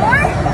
What?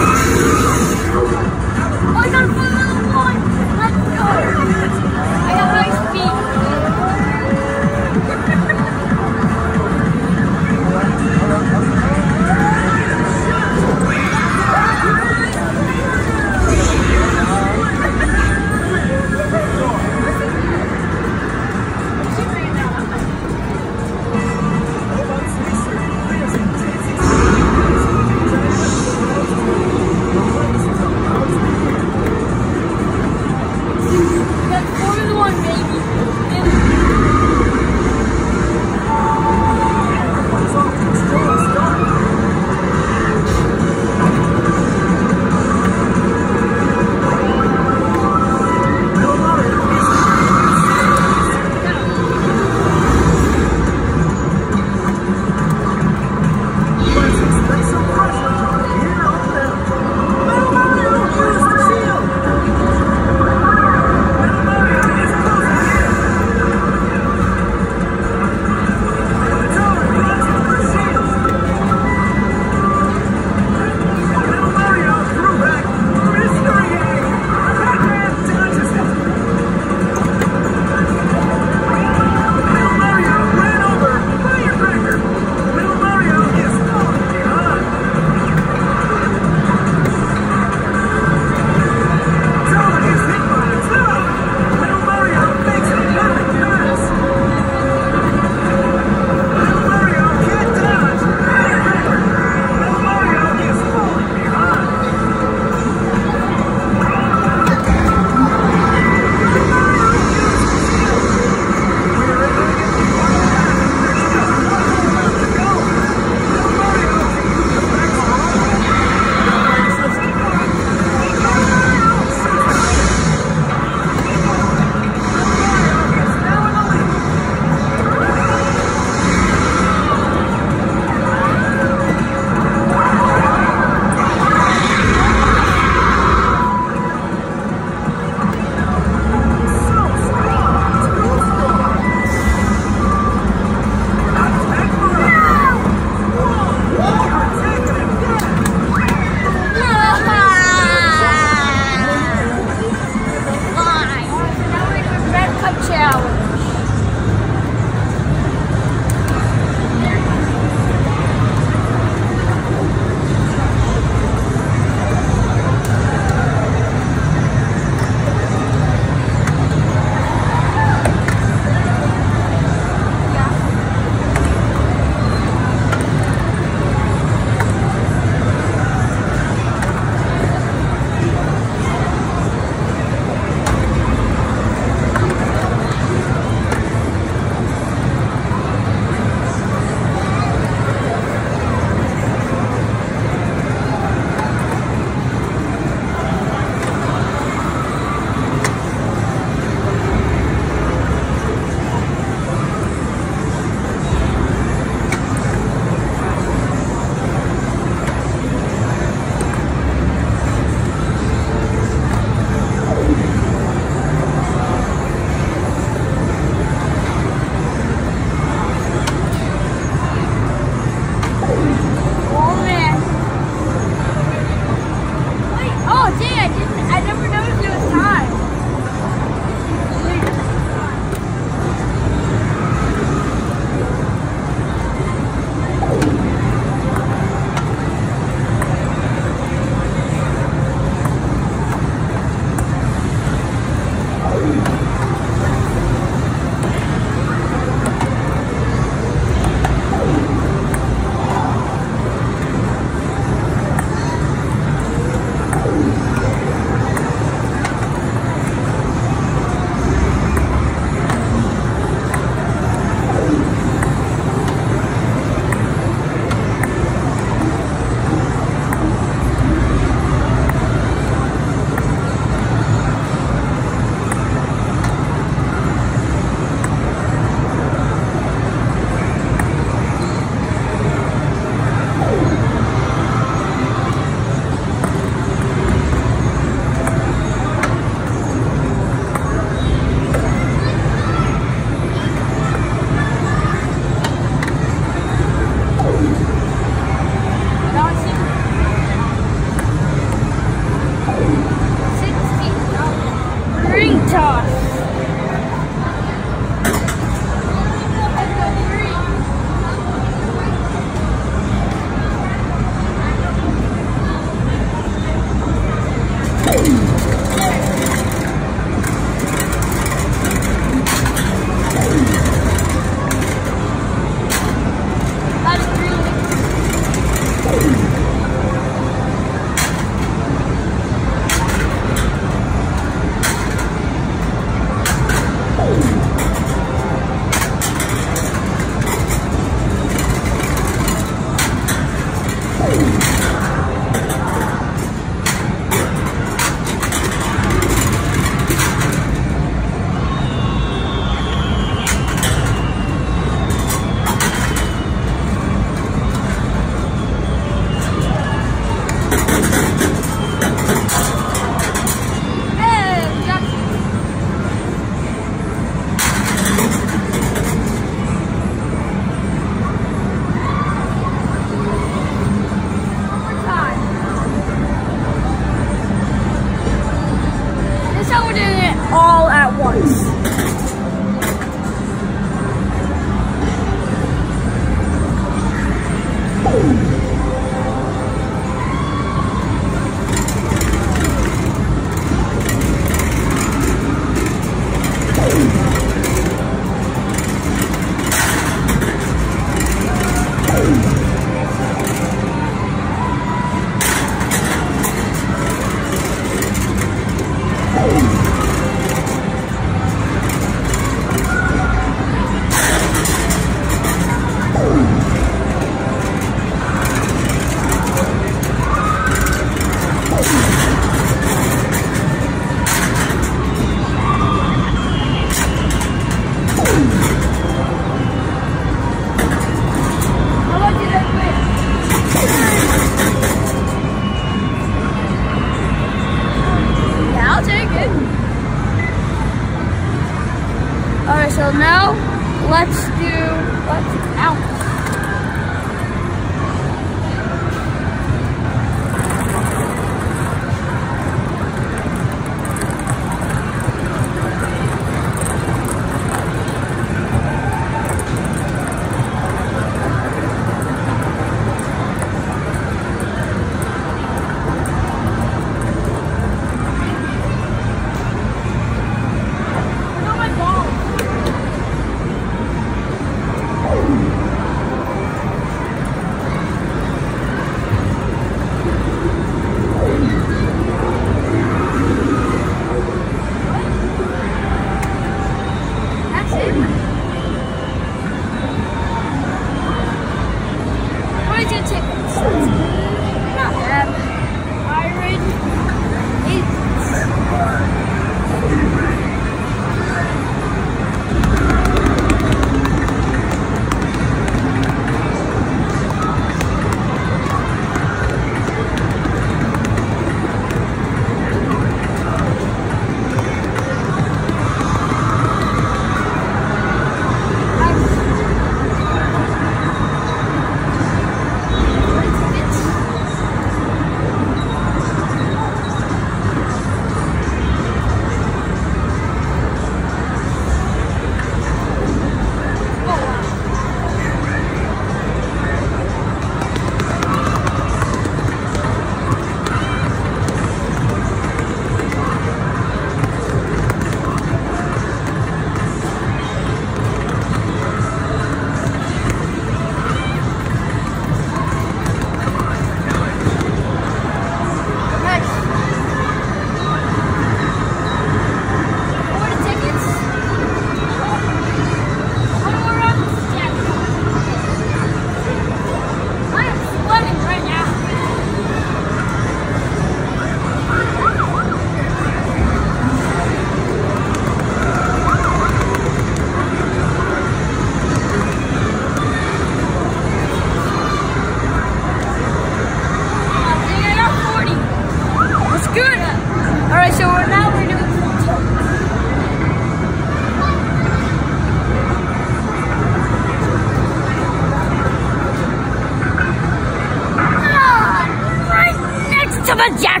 怎么讲？